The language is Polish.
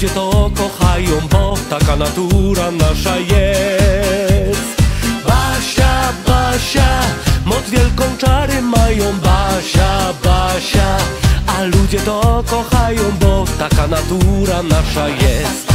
Ludzie to kochają, bo taka natura nasza jest. Basia, Basia, moc wielką czary mają, Basia, Basia, a ludzie to kochają, bo taka natura nasza jest.